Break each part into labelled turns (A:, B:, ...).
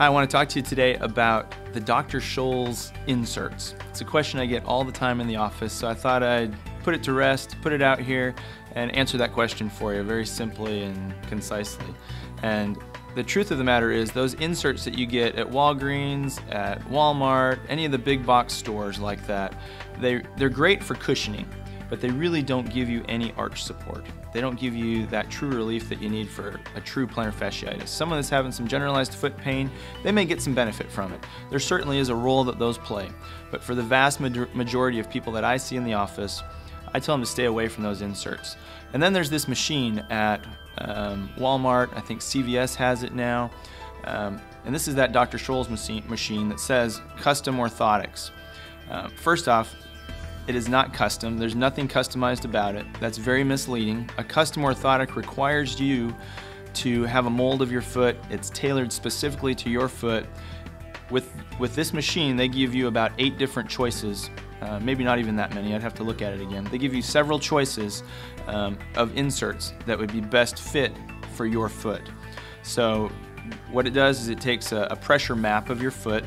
A: I want to talk to you today about the Dr. Scholl's inserts. It's a question I get all the time in the office, so I thought I'd put it to rest, put it out here, and answer that question for you very simply and concisely. And the truth of the matter is, those inserts that you get at Walgreens, at Walmart, any of the big box stores like that, they, they're great for cushioning but they really don't give you any arch support. They don't give you that true relief that you need for a true plantar fasciitis. Someone that's having some generalized foot pain, they may get some benefit from it. There certainly is a role that those play, but for the vast majority of people that I see in the office, I tell them to stay away from those inserts. And then there's this machine at um, Walmart, I think CVS has it now, um, and this is that Dr. Scholl's machine that says custom orthotics. Uh, first off, it is not custom. There's nothing customized about it. That's very misleading. A custom orthotic requires you to have a mold of your foot. It's tailored specifically to your foot. With, with this machine, they give you about eight different choices. Uh, maybe not even that many, I'd have to look at it again. They give you several choices um, of inserts that would be best fit for your foot. So what it does is it takes a, a pressure map of your foot,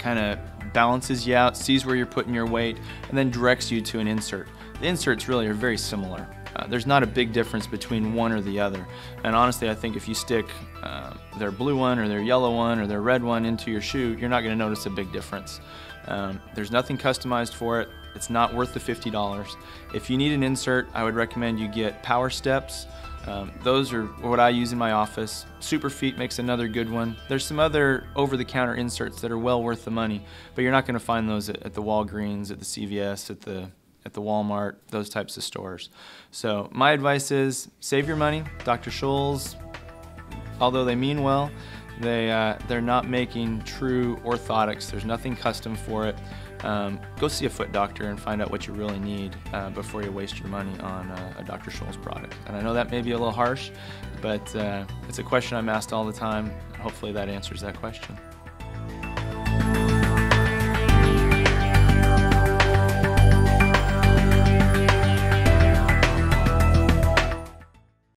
A: kind of balances you out, sees where you're putting your weight, and then directs you to an insert. The inserts really are very similar. Uh, there's not a big difference between one or the other. And honestly, I think if you stick uh, their blue one or their yellow one or their red one into your shoe, you're not going to notice a big difference. Um, there's nothing customized for it. It's not worth the $50. If you need an insert, I would recommend you get Power Steps. Um, those are what I use in my office. Superfeet makes another good one. There's some other over-the-counter inserts that are well worth the money, but you're not going to find those at, at, the Walgreens, at the CVS, at the at the Walmart, those types of stores. So my advice is save your money. Dr. Scholl's, although they mean well, they uh, they're not making true orthotics. There's nothing custom for it um, go see a foot doctor and find out what you really need uh, before you waste your money on uh, a Dr. Scholl's product. And I know that may be a little harsh, but uh, it's a question I'm asked all the time. Hopefully that answers that question.